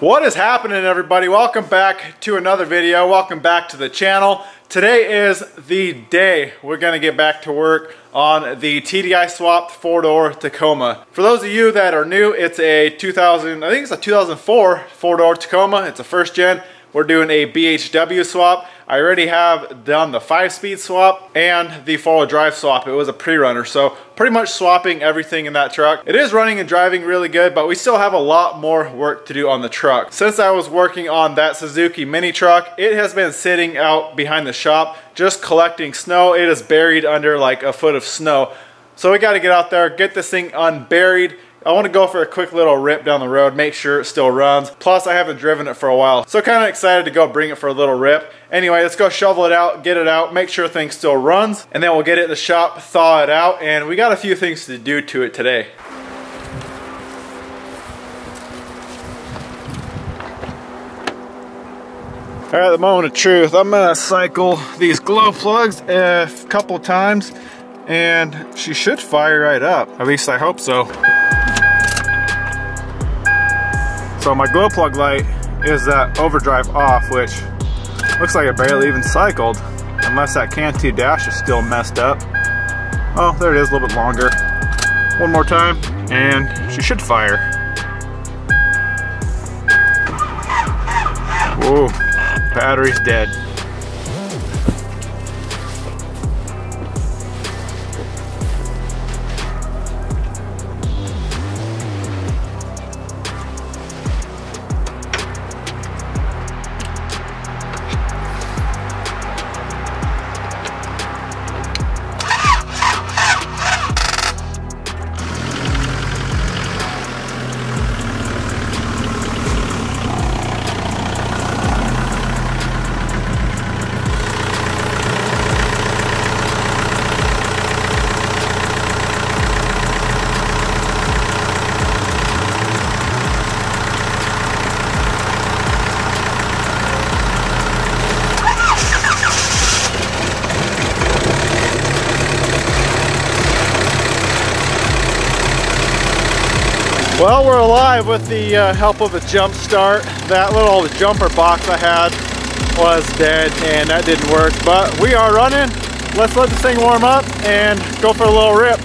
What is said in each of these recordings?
What is happening everybody? Welcome back to another video. Welcome back to the channel. Today is the day we're gonna get back to work on the TDI swapped four-door Tacoma. For those of you that are new, it's a 2000, I think it's a 2004 four-door Tacoma. It's a first gen. We're doing a BHW swap. I already have done the five speed swap and the four wheel drive swap. It was a pre-runner, so pretty much swapping everything in that truck. It is running and driving really good, but we still have a lot more work to do on the truck. Since I was working on that Suzuki mini truck, it has been sitting out behind the shop, just collecting snow. It is buried under like a foot of snow. So we gotta get out there, get this thing unburied, I want to go for a quick little rip down the road, make sure it still runs. Plus, I haven't driven it for a while, so kind of excited to go bring it for a little rip. Anyway, let's go shovel it out, get it out, make sure things still runs, and then we'll get it in the shop, thaw it out, and we got a few things to do to it today. All right, the moment of truth. I'm gonna cycle these glow plugs a couple times and she should fire right up. At least I hope so. So my glow plug light is that overdrive off, which looks like it barely even cycled, unless that Cantu dash is still messed up. Oh, there it is, a little bit longer. One more time, and she should fire. Whoa, battery's dead. Well, we're alive with the uh, help of a jump start. That little jumper box I had was dead and that didn't work, but we are running. Let's let this thing warm up and go for a little rip.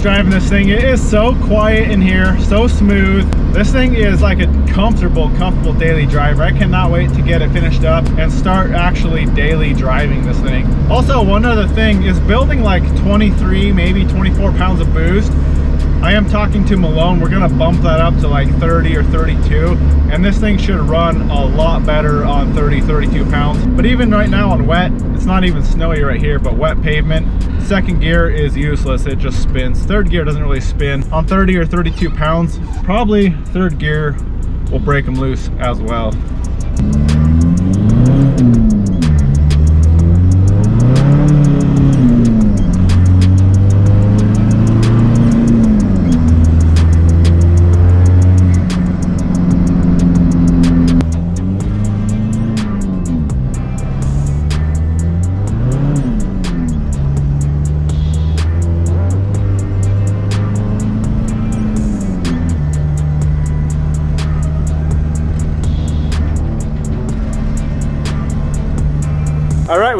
Driving this thing. It is so quiet in here, so smooth. This thing is like a comfortable, comfortable daily driver. I cannot wait to get it finished up and start actually daily driving this thing. Also, one other thing is building like 23, maybe 24 pounds of boost I am talking to Malone. We're gonna bump that up to like 30 or 32. And this thing should run a lot better on 30, 32 pounds. But even right now on wet, it's not even snowy right here, but wet pavement, second gear is useless. It just spins. Third gear doesn't really spin. On 30 or 32 pounds, probably third gear will break them loose as well.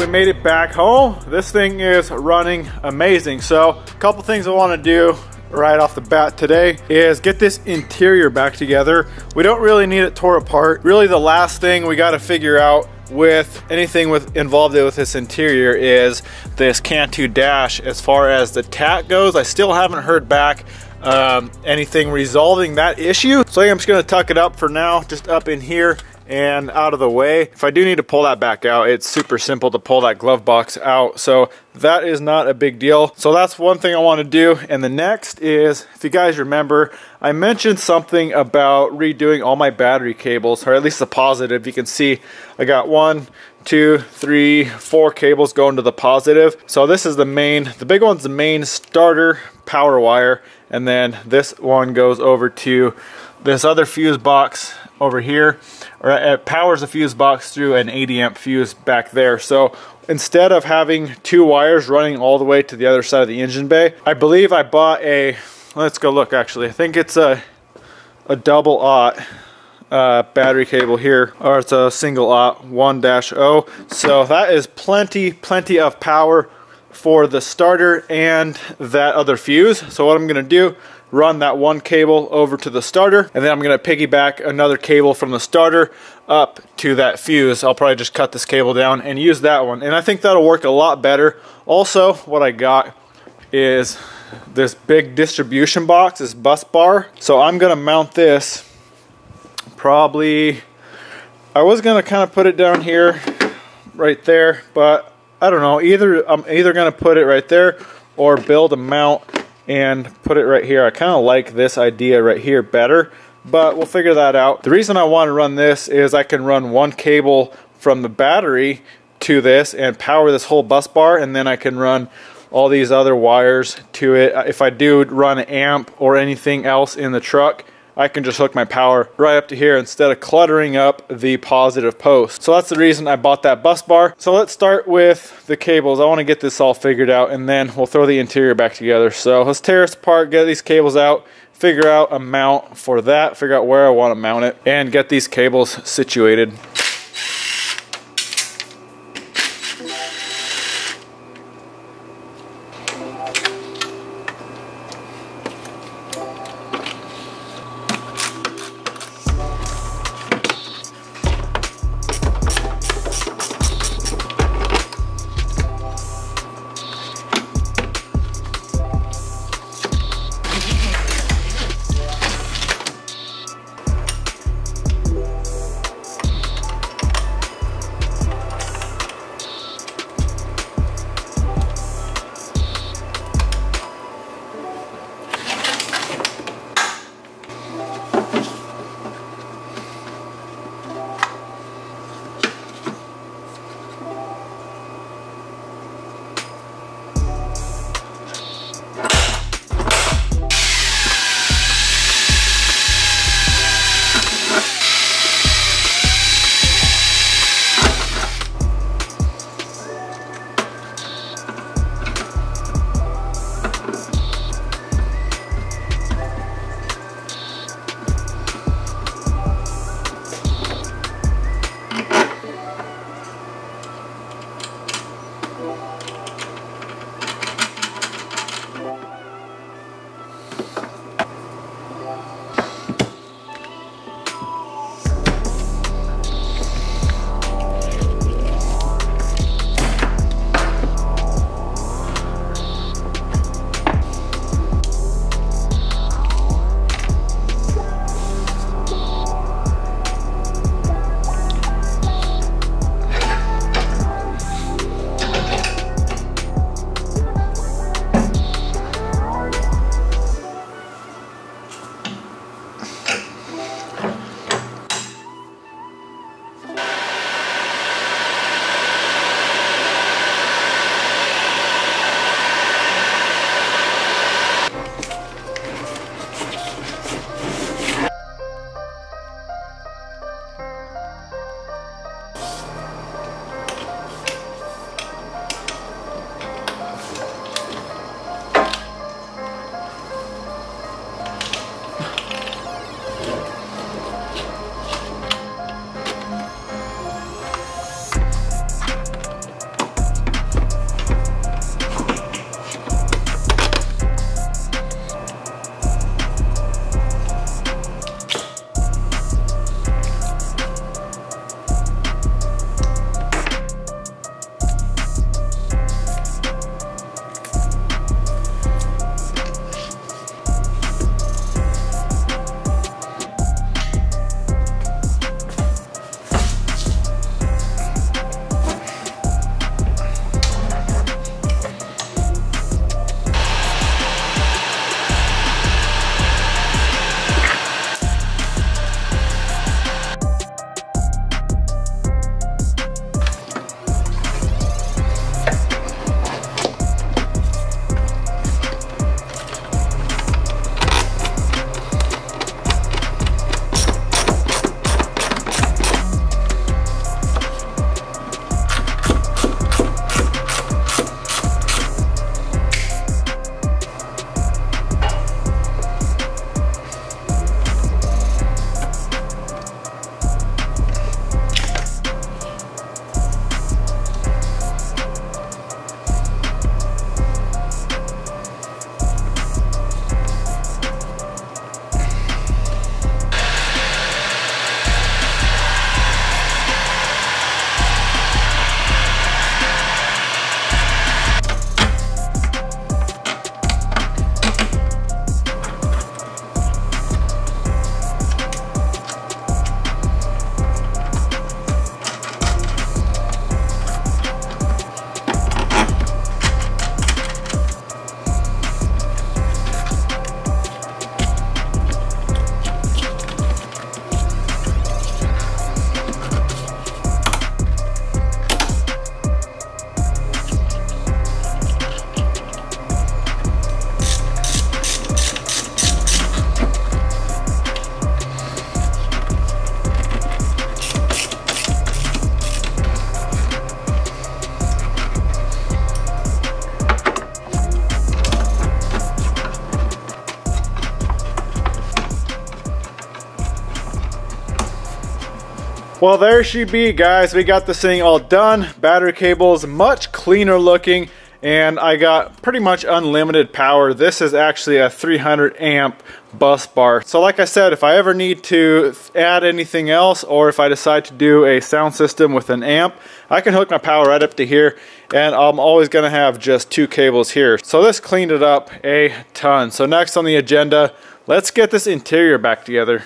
Made it back home. This thing is running amazing. So a couple things I wanna do right off the bat today is get this interior back together. We don't really need it tore apart. Really the last thing we gotta figure out with anything with involved with this interior is this Cantu dash as far as the tat goes. I still haven't heard back um, anything resolving that issue. So I'm just gonna tuck it up for now, just up in here and out of the way. If I do need to pull that back out, it's super simple to pull that glove box out. So that is not a big deal. So that's one thing I want to do. And the next is, if you guys remember, I mentioned something about redoing all my battery cables, or at least the positive. You can see I got one, two, three, four cables going to the positive. So this is the main, the big one's the main starter power wire. And then this one goes over to this other fuse box over here or it powers the fuse box through an 80 amp fuse back there. So instead of having two wires running all the way to the other side of the engine bay I believe I bought a let's go look actually. I think it's a a double aught uh, battery cable here or it's a single aught 1-0 so that is plenty plenty of power for the starter and that other fuse. So what I'm gonna do run that one cable over to the starter and then I'm gonna piggyback another cable from the starter up to that fuse. I'll probably just cut this cable down and use that one and I think that'll work a lot better. Also what I got is this big distribution box, this bus bar. So I'm gonna mount this probably, I was gonna kind of put it down here right there but I don't know either I'm either gonna put it right there or build a mount and put it right here. I kind of like this idea right here better, but we'll figure that out. The reason I want to run this is I can run one cable from the battery to this and power this whole bus bar and then I can run all these other wires to it. Uh, if I do run amp or anything else in the truck, I can just hook my power right up to here instead of cluttering up the positive post. So that's the reason I bought that bus bar. So let's start with the cables. I want to get this all figured out and then we'll throw the interior back together. So let's tear this apart, get these cables out, figure out a mount for that, figure out where I want to mount it, and get these cables situated. Well, there she be, guys. We got this thing all done. Battery cables much cleaner looking and I got pretty much unlimited power. This is actually a 300 amp bus bar. So like I said, if I ever need to add anything else or if I decide to do a sound system with an amp, I can hook my power right up to here and I'm always gonna have just two cables here. So this cleaned it up a ton. So next on the agenda, let's get this interior back together.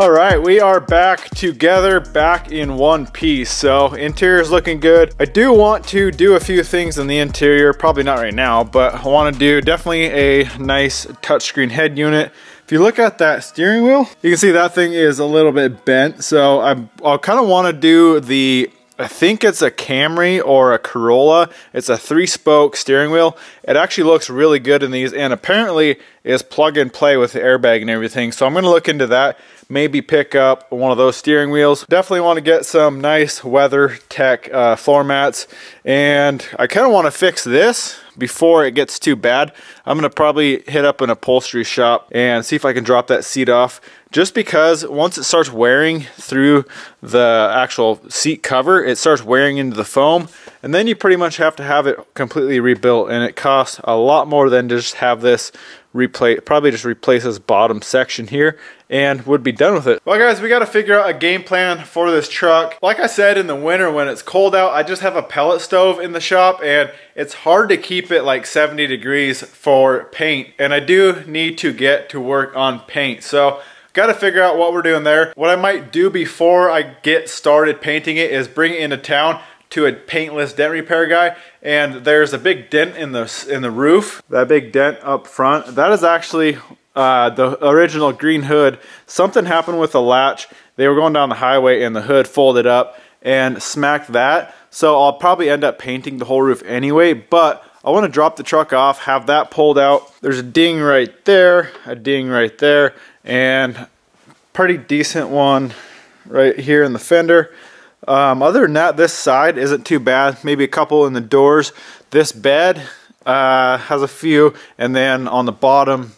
All right, we are back together, back in one piece. So interior is looking good. I do want to do a few things in the interior, probably not right now, but I want to do definitely a nice touchscreen head unit. If you look at that steering wheel, you can see that thing is a little bit bent. So I'm, I'll kind of want to do the I think it's a Camry or a Corolla. It's a three spoke steering wheel. It actually looks really good in these and apparently is plug and play with the airbag and everything. So I'm going to look into that. Maybe pick up one of those steering wheels. Definitely want to get some nice WeatherTech uh, floor mats. And I kind of want to fix this before it gets too bad. I'm going to probably hit up an upholstery shop and see if I can drop that seat off just because once it starts wearing through the actual seat cover, it starts wearing into the foam, and then you pretty much have to have it completely rebuilt, and it costs a lot more than to just have this replace, probably just replace this bottom section here, and would be done with it. Well guys, we got to figure out a game plan for this truck. Like I said, in the winter when it's cold out, I just have a pellet stove in the shop, and it's hard to keep it like 70 degrees for paint, and I do need to get to work on paint. So Got to figure out what we're doing there. What I might do before I get started painting it is bring it into town to a paintless dent repair guy and there's a big dent in the in the roof. That big dent up front that is actually uh, the original green hood. Something happened with the latch. They were going down the highway and the hood folded up and smacked that. So I'll probably end up painting the whole roof anyway but I want to drop the truck off have that pulled out. There's a ding right there a ding right there and pretty decent one right here in the fender. Um, other than that, this side isn't too bad. Maybe a couple in the doors. This bed uh, has a few, and then on the bottom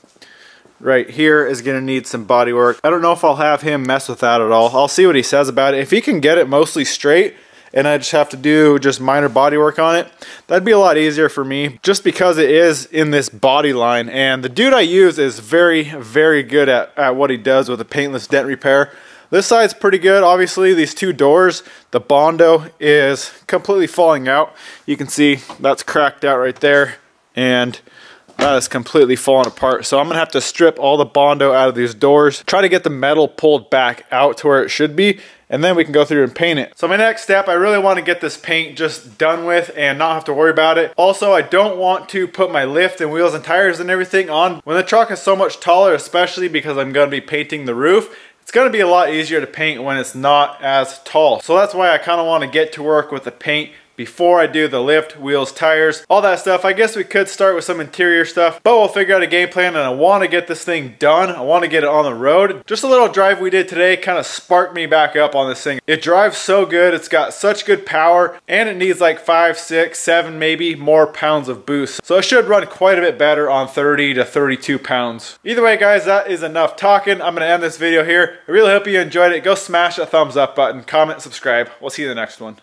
right here is going to need some body work. I don't know if I'll have him mess with that at all. I'll see what he says about it. If he can get it mostly straight, and I just have to do just minor body work on it, that'd be a lot easier for me just because it is in this body line. And the dude I use is very, very good at, at what he does with a paintless dent repair. This side's pretty good. Obviously, these two doors, the Bondo is completely falling out. You can see that's cracked out right there. And that is completely falling apart. So I'm gonna have to strip all the Bondo out of these doors, try to get the metal pulled back out to where it should be, and then we can go through and paint it. So my next step, I really wanna get this paint just done with and not have to worry about it. Also, I don't want to put my lift and wheels and tires and everything on when the truck is so much taller, especially because I'm gonna be painting the roof. It's gonna be a lot easier to paint when it's not as tall. So that's why I kinda wanna get to work with the paint before I do the lift, wheels, tires, all that stuff. I guess we could start with some interior stuff, but we'll figure out a game plan and I want to get this thing done. I want to get it on the road. Just a little drive we did today kind of sparked me back up on this thing. It drives so good. It's got such good power and it needs like five, six, seven, maybe more pounds of boost. So it should run quite a bit better on 30 to 32 pounds. Either way, guys, that is enough talking. I'm to end this video here. I really hope you enjoyed it. Go smash that thumbs up button, comment, subscribe. We'll see you in the next one.